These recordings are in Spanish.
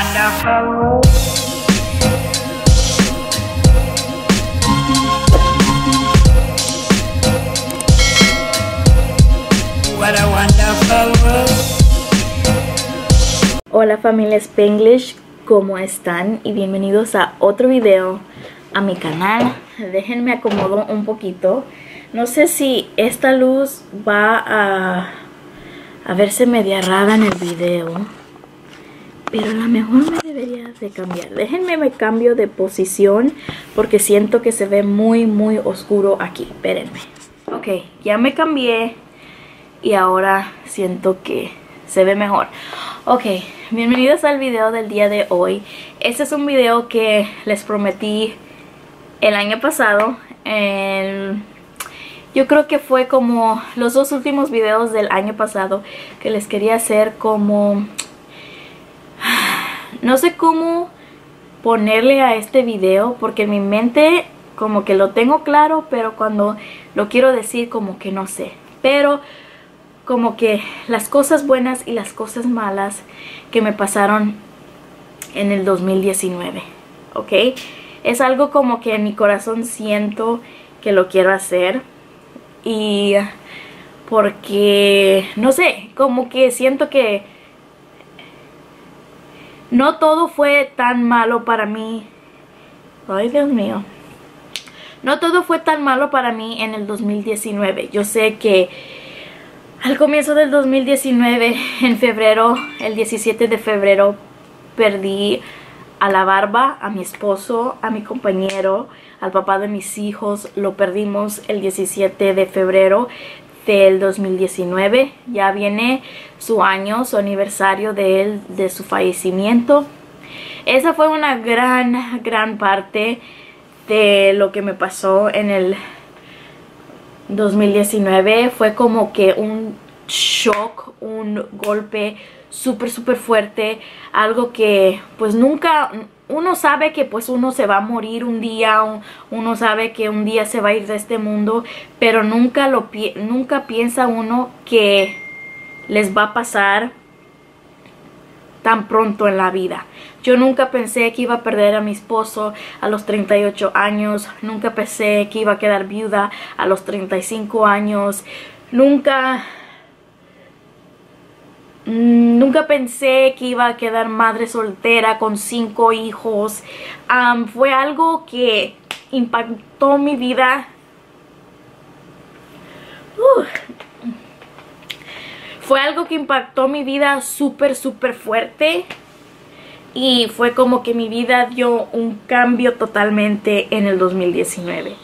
wonderful. Hola familia Spanglish, ¿cómo están? Y bienvenidos a otro video a mi canal. Déjenme acomodo un poquito. No sé si esta luz va a, a verse media rara en el video. Pero a lo mejor me debería de cambiar. Déjenme me cambio de posición porque siento que se ve muy muy oscuro aquí. Espérenme. Ok, ya me cambié y ahora siento que se ve mejor. Ok, bienvenidos al video del día de hoy. Este es un video que les prometí el año pasado. El- yo creo que fue como los dos últimos videos del año pasado que les quería hacer como... No sé cómo ponerle a este video porque en mi mente como que lo tengo claro, pero cuando lo quiero decir como que no sé. Pero como que las cosas buenas y las cosas malas que me pasaron en el 2019, ¿ok? Es algo como que en mi corazón siento que lo quiero hacer y porque, no sé, como que siento que no todo fue tan malo para mí. Ay, Dios mío. No todo fue tan malo para mí en el 2019. Yo sé que al comienzo del 2019, en febrero, el 17 de febrero, perdí a la barba, a mi esposo, a mi compañero, al papá de mis hijos. Lo perdimos el 17 de febrero del 2019. Ya viene su año, su aniversario de él, de su fallecimiento. Esa fue una gran, gran parte de lo que me pasó en el 2019 fue como que un shock, un golpe súper, súper fuerte, algo que pues nunca, uno sabe que pues uno se va a morir un día, un- uno sabe que un día se va a ir de este mundo, pero nunca, lo, nunca piensa uno que les va a pasar tan pronto en la vida. Yo nunca pensé que iba a perder a mi esposo a los 38 años, nunca pensé que iba a quedar viuda a los 35 años, nunca nunca pensé que iba a quedar madre soltera con cinco hijos. Fue algo que impactó mi vida. Fue algo que impactó mi vida súper, súper fuerte. Y fue como que mi vida dio un cambio totalmente en el 2019.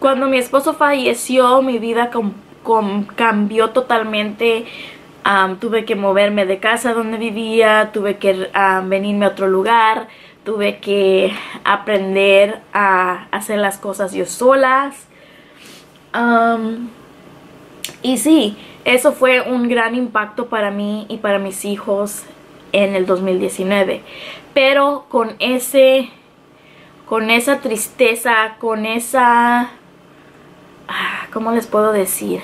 Cuando mi esposo falleció, mi vida cambió totalmente. Tuve que moverme de casa donde vivía, tuve que venirme a otro lugar, tuve que aprender a hacer las cosas yo solas. Y sí, eso fue un gran impacto para mí y para mis hijos en el 2019. Pero con ese con esa tristeza, con esa ah, ¿cómo les puedo decir?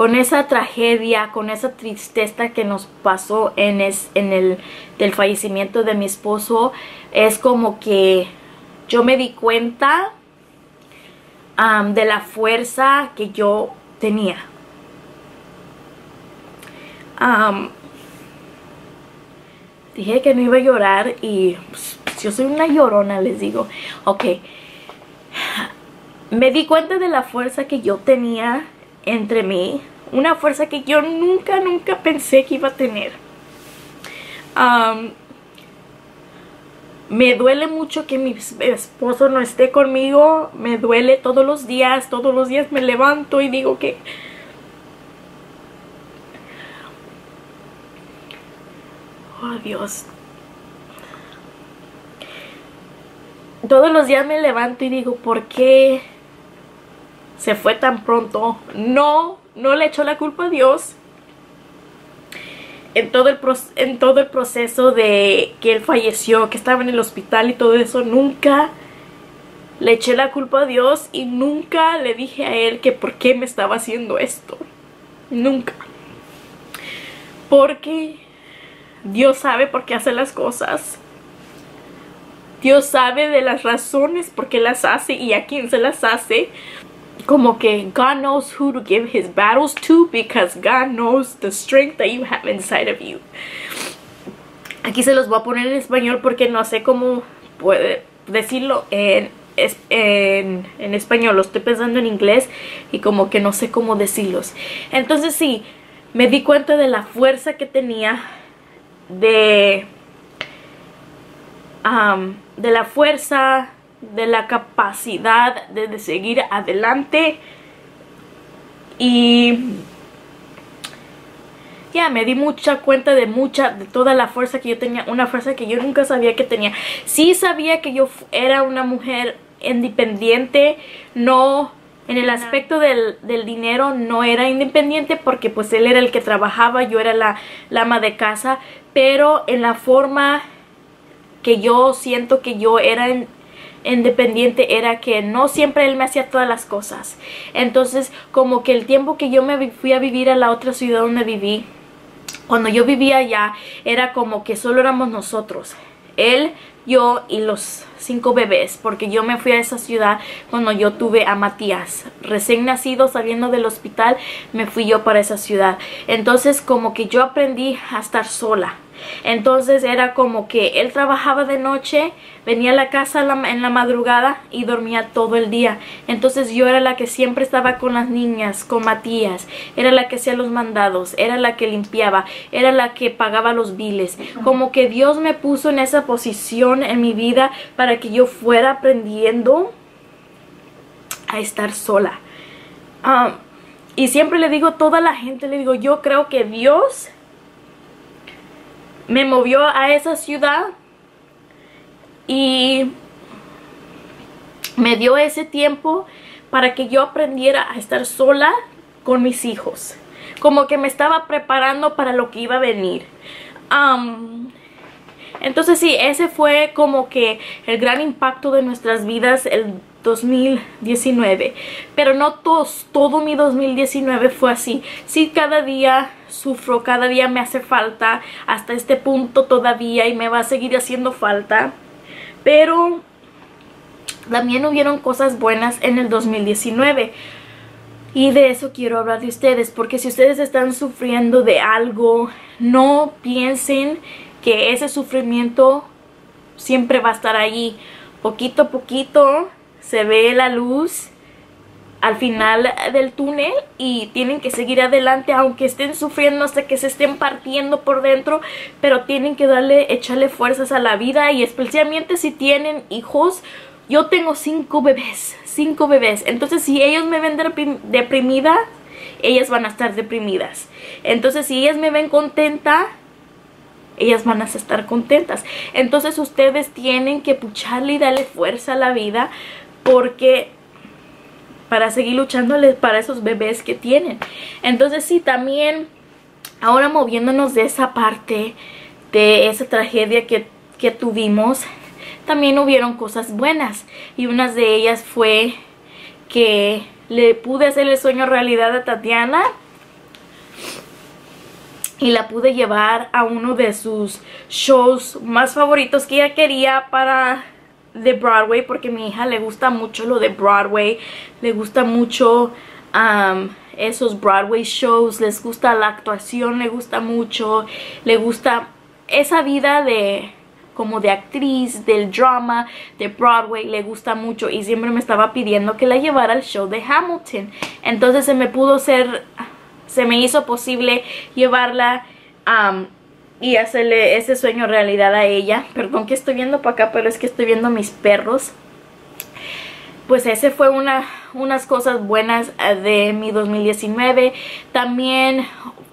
Con esa tragedia, con esa tristeza que nos pasó en, el del fallecimiento de mi esposo, es como que yo me di cuenta de la fuerza que yo tenía. Dije que no iba a llorar y pues, yo soy una llorona, les digo. Ok. Me di cuenta de la fuerza que yo tenía entre mí. Una fuerza que yo nunca, nunca pensé que iba a tener. Me duele mucho que mi esposo no esté conmigo. Me duele todos los días. Todos los días me levanto y digo que Oh, Dios. Todos los días me levanto y digo, ¿por qué se fue tan pronto? No, no le echo la culpa a Dios. En todo, el en todo el proceso de que él falleció, que estaba en el hospital y todo eso, nunca le eché la culpa a Dios y nunca le dije a él que por qué me estaba haciendo esto. Nunca. Porque Dios sabe por qué hace las cosas. Dios sabe de las razones por qué las hace y a quién se las hace. Como que God knows who to give his battles to because God knows the strength that you have inside of you. Aquí se los voy a poner en español porque no sé cómo puede decirlo en, en, en español. Lo estoy pensando en inglés y como que no sé cómo decirlos. Entonces sí, me di cuenta de la fuerza que tenía de um, de la fuerza, de la capacidad de, seguir adelante. Y ya me di mucha cuenta de mucha, de toda la fuerza que yo tenía, una fuerza que yo nunca sabía que tenía. Sí sabía que yo era una mujer independiente, no en el aspecto del, del, dinero no era independiente porque pues él era el que trabajaba, yo era la, la ama de casa, pero en la forma que yo siento que yo era independiente era que no siempre él me hacía todas las cosas. Entonces, como que el tiempo que yo me fui a vivir a la otra ciudad donde viví, cuando yo vivía allá, era como que solo éramos nosotros. Él, yo y los cinco bebés, porque yo me fui a esa ciudad cuando yo tuve a Matías. Recién nacido, saliendo del hospital, me fui yo para esa ciudad. Entonces, como que yo aprendí a estar sola entonces era como que él trabajaba de noche, venía a la casa en la madrugada y dormía todo el día. Entonces yo era la que siempre estaba con las niñas, con Matías, era la que hacía los mandados, era la que limpiaba, era la que pagaba los biles. Como que Dios me puso en esa posición en mi vida para que yo fuera aprendiendo a estar sola. Ah, y siempre le digo a toda la gente, le digo, yo creo que Dios me movió a esa ciudad y me dio ese tiempo para que yo aprendiera a estar sola con mis hijos. Como que me estaba preparando para lo que iba a venir. entonces sí, ese fue como que el gran impacto de nuestras vidas 2019. Pero no todos, todo mi 2019 fue así. Sí, cada día sufro, cada día me hace falta, hasta este punto todavía y me va a seguir haciendo falta. Pero también hubieron cosas buenas en el 2019. Y de eso quiero hablar de ustedes, porque si ustedes están sufriendo de algo, no piensen que ese sufrimiento siempre va a estar ahí. Poquito a poquito se ve la luz al final del túnel y tienen que seguir adelante aunque estén sufriendo hasta que se estén partiendo por dentro pero tienen que darle echarle fuerzas a la vida y especialmente si tienen hijos. Yo tengo cinco bebés cinco bebés. Entonces si ellos me ven deprimida ellas van a estar deprimidas. Entonces si ellas me ven contenta ellas van a estar contentas. Entonces ustedes tienen que pucharle y darle fuerza a la vida porque para seguir luchándoles para esos bebés que tienen. Entonces sí, también ahora moviéndonos de esa parte, de esa tragedia que, que tuvimos, también hubieron cosas buenas. Y una de ellas fue que le pude hacer el sueño realidad a Tatiana y la pude llevar a uno de sus shows más favoritos que ella quería para de Broadway porque mi hija le gusta mucho lo de Broadway, le gusta mucho um, esos Broadway shows, les gusta la actuación, le gusta mucho, le gusta esa vida de como de actriz, del drama, de Broadway, le gusta mucho y siempre me estaba pidiendo que la llevara al show de Hamilton. Entonces se me pudo ser, se me hizo posible llevarla um, y hacerle ese sueño realidad a ella. Perdón que estoy viendo para acá, pero es que estoy viendo mis perros. Pues ese fue una, unas cosas buenas eh, de mi 2019. También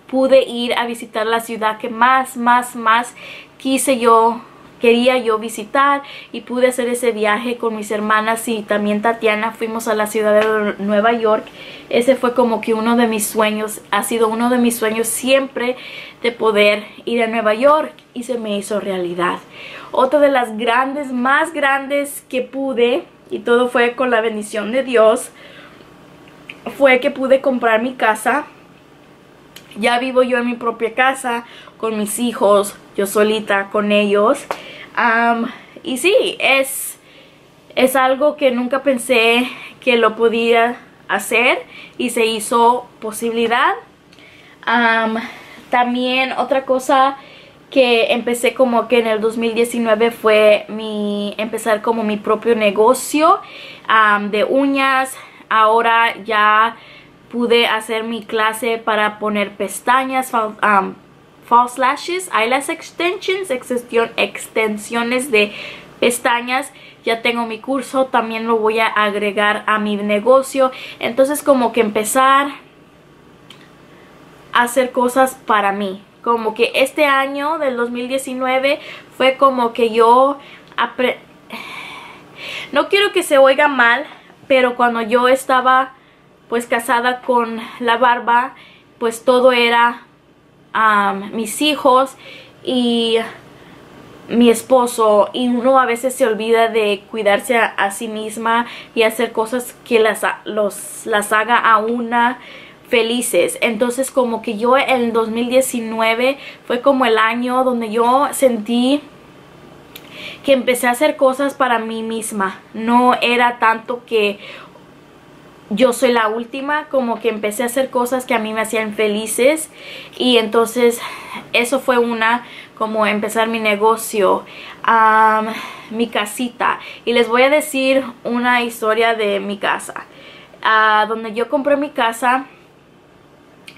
pude ir a visitar la ciudad que más, más, más quise yo quería yo visitar y pude hacer ese viaje con mis hermanas y también Tatiana. Fuimos a la ciudad de Nueva York. Ese fue como que uno de mis sueños ha sido uno de mis sueños siempre de poder ir a Nueva York y se me hizo realidad. Otra de las grandes más grandes que pude y todo fue con la bendición de Dios fue que pude comprar mi casa. Ya vivo yo en mi propia casa, con mis hijos, yo solita con ellos. Am, y sí, es, es algo que nunca pensé que lo podía hacer y se hizo posibilidad. Am, también otra cosa que empecé como que en el 2019 fue mi empezar como mi propio negocio de uñas. Ahora ya pude hacer mi clase para poner pestañas, false lashes, eyelash extensions, extensiones de pestañas. Ya tengo mi curso, también lo voy a agregar a mi negocio. Entonces como que empezar a hacer cosas para mí. Como que este año del 2019 fue como que yo no quiero que se oiga mal, pero cuando yo estaba pues casada con la barba, pues todo era mis hijos y mi esposo y uno a veces se olvida de cuidarse a, a sí misma y hacer cosas que las, los, las haga a una felices. Entonces como que yo en 2019 fue como el año donde yo sentí que empecé a hacer cosas para mí misma. No era tanto que yo soy la última, como que empecé a hacer cosas que a mí me hacían felices y entonces eso fue una como empezar mi negocio, mi casita y les voy a decir una historia de mi casa. Ah, donde yo compré mi casa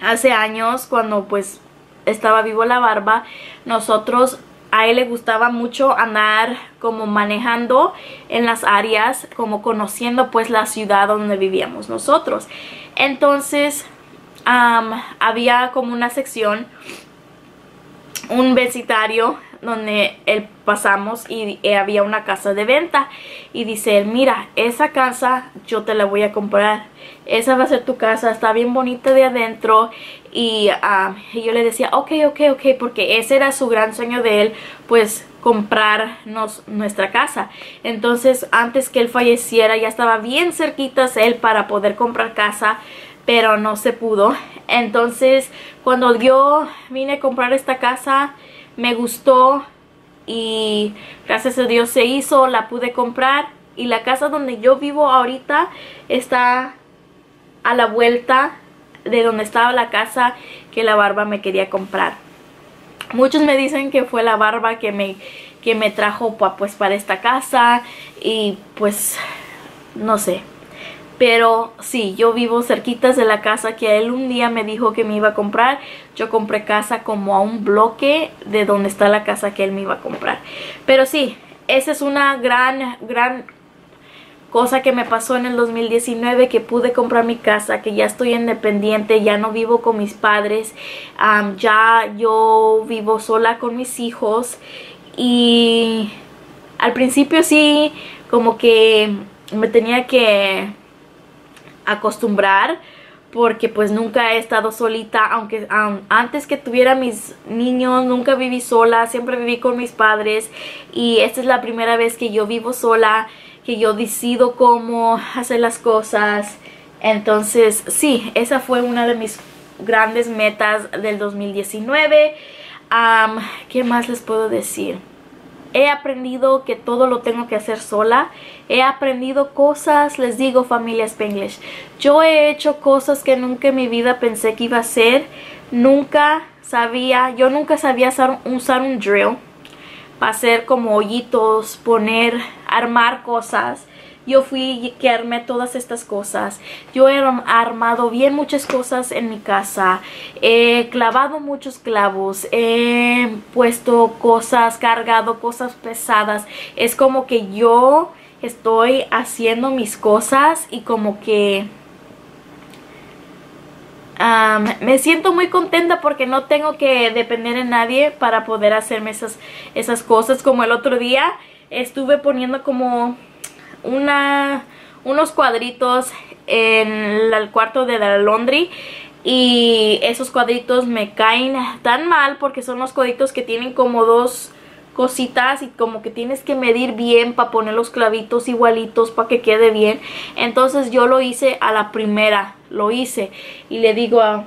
hace años cuando pues estaba vivo la barba, nosotros a él le gustaba mucho andar como manejando en las áreas, como conociendo pues la ciudad donde vivíamos nosotros. Entonces había como una sección, un vecindario donde él pasamos y, y había una casa de venta y dice él, mira, esa casa yo te la voy a comprar, esa va a ser tu casa, está bien bonita de adentro y, ah, y yo le decía, ok, ok, ok, porque ese era su gran sueño de él, pues comprarnos nuestra casa. Entonces, antes que él falleciera, ya estaba bien cerquitas él para poder comprar casa, pero no se pudo. Entonces, cuando yo vine a comprar esta casa, me gustó y gracias a Dios se hizo, la pude comprar y la casa donde yo vivo ahorita está a la vuelta de donde estaba la casa que la barba me quería comprar. Muchos me dicen que fue la barba que me, que me trajo pues para esta casa y pues no sé. Pero sí, yo vivo cerquitas de la casa que él un día me dijo que me iba a comprar. Yo compré casa como a un bloque de donde está la casa que él me iba a comprar. Pero sí, esa es una gran, gran cosa que me pasó en el 2019 que pude comprar mi casa, que ya estoy independiente, ya no vivo con mis padres, ya yo vivo sola con mis hijos y al principio sí como que me tenía que acostumbrar porque pues nunca he estado solita, aunque antes que tuviera mis niños nunca viví sola, siempre viví con mis padres y esta es la primera vez que yo vivo sola, que yo decido cómo hacer las cosas. Entonces, sí, esa fue una de mis grandes metas del 2019. Um, ¿Qué más les puedo decir? He aprendido que todo lo tengo que hacer sola. He aprendido cosas, les digo familia Spanglish. Yo he hecho cosas que nunca en mi vida pensé que iba a hacer. Nunca sabía, yo nunca sabía usar, usar un drill para hacer como hoyitos, poner, armar cosas. Yo fui que armé todas estas cosas. Yo he armado bien muchas cosas en mi casa. He clavado muchos clavos. He puesto cosas, cargado cosas pesadas. Es como que yo estoy haciendo mis cosas y como que me siento muy contenta porque no tengo que depender de nadie para poder hacerme esas, esas cosas. Como el otro día estuve poniendo como una, unos cuadritos en el cuarto de la laundry y esos cuadritos me caen tan mal porque son los cuadritos que tienen como dos cositas y como que tienes que medir bien para poner los clavitos igualitos para que quede bien. Entonces yo lo hice a la primera, lo hice y le digo a,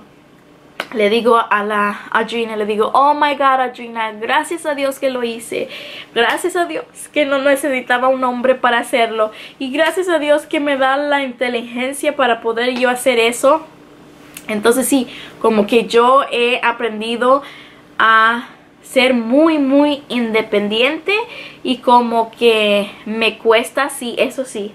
le digo a la Adrina, le digo, oh my God, Adrina, gracias a Dios que lo hice. Gracias a Dios que no necesitaba un hombre para hacerlo. Y gracias a Dios que me da la inteligencia para poder yo hacer eso. Entonces sí, como que yo he aprendido a ser muy muy independiente y como que me cuesta, sí, eso sí,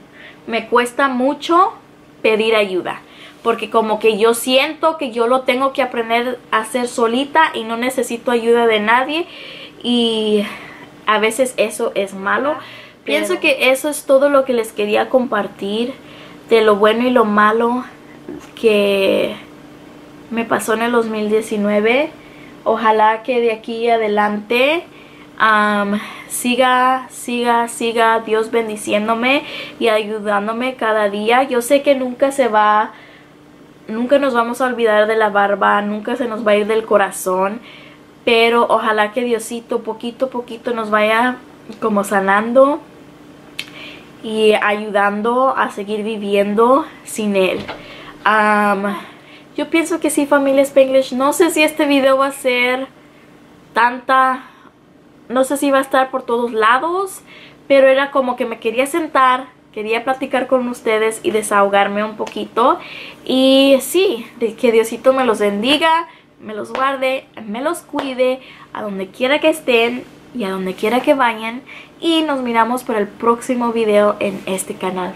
me cuesta mucho pedir ayuda porque como que yo siento que yo lo tengo que aprender a hacer solita y no necesito ayuda de nadie y a veces eso es malo. Pienso que eso es todo lo que les quería compartir de lo bueno y lo malo que me pasó en el 2019. Ojalá que de aquí adelante siga, siga, siga Dios bendiciéndome y ayudándome cada día. Yo sé que nunca se va, nunca nos vamos a olvidar de la barba, nunca se nos va a ir del corazón, pero ojalá que Diosito poquito a poquito nos vaya como sanando y ayudando a seguir viviendo sin Él. Yo pienso que sí, familia Spanglish. No sé si este video va a ser tanta... No sé si va a estar por todos lados. Pero era como que me quería sentar, quería platicar con ustedes y desahogarme un poquito. Y sí, de que Diosito me los bendiga, me los guarde, me los cuide, a donde quiera que estén y a donde quiera que vayan. Y nos miramos para el próximo video en este canal.